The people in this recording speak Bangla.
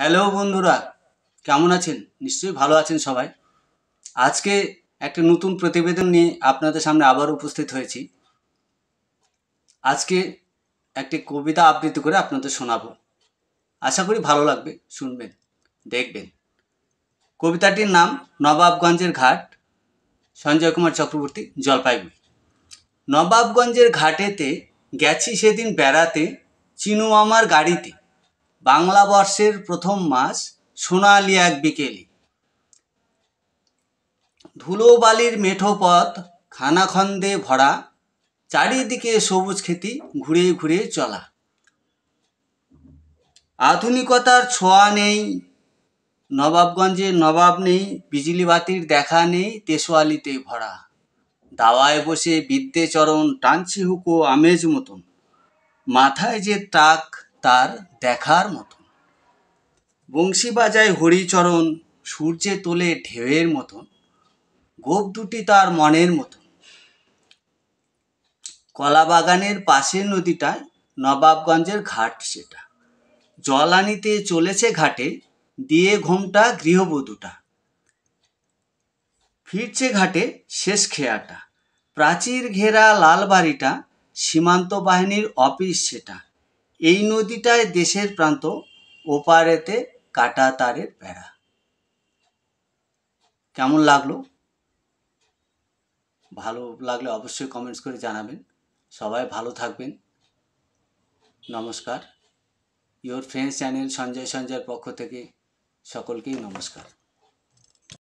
হ্যালো বন্ধুরা, কেমন আছেন? নিশ্চয়ই ভালো আছেন সবাই। আজকে একটা নতুন প্রতিবেদন নিয়ে আপনাদের সামনে আবার উপস্থিত হয়েছি। আজকে একটি কবিতা আবৃত্তি করে আপনাদের শোনাবো। আশা করি ভালো লাগবে, শুনবেন, দেখবেন। কবিতাটির নাম নবাবগঞ্জের ঘাট, সঞ্জয় কুমার চক্রবর্তী জলপাইগুড়ি। নবাবগঞ্জের ঘাটেতে গেছি সেদিন বেড়াতে, চিনু আমার গাড়িতে। বাংলা বর্ষের প্রথম মাস সোনালি এক বিকেলে ধুলোবালির মেঠো পথ, খানাখন্দে ভরা, চারিদিকে সবুজ খেতি, ঘুরে ঘুরে চলা। আধুনিকতার ছোঁয়া নেই, নবাবগঞ্জে নবাব নেই, বিজলি বাতির দেখা নেই তেসোয়ালিতে ভরা। দাওয়ায় বসে বিদ্যেচরণ টানছি হুকো আমেজ মতন। মাথায় যে টাক তার দেখার মতন বংশী বাজায় হরিচরণ সূর্যে তোলে ঢেউয়ের মতন গোপ দুটি তার মনের মতন কলা বাগানের পাশের নদীটায় নবাবগঞ্জের ঘাট সেটা। জল আনিতে চলেছে ঘাটে, দিয়ে ঘোমটা গৃহবধূটা। ফিরছে ঘাটে শেষ খেয়াটা। প্রাচীর ঘেরা লাল বাড়িটা সীমান্ত বাহিনীর অফিস সেটা। এই নদীটায় দেশের প্রান্ত, ওপারেতে কাটা তারের বেড়া। কেমন লাগল? ভালো লাগলে অবশ্যই কমেন্টস করে জানাবেন। সবাই ভালো থাকবেন। নমস্কার। ইওর ফ্রেন্ডস চ্যানেল সঞ্জয় সঞ্জয়ের পক্ষ থেকে সকলকেই নমস্কার।